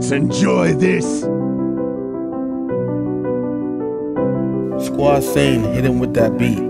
Let's enjoy this. Squad saying, hit him with that beat.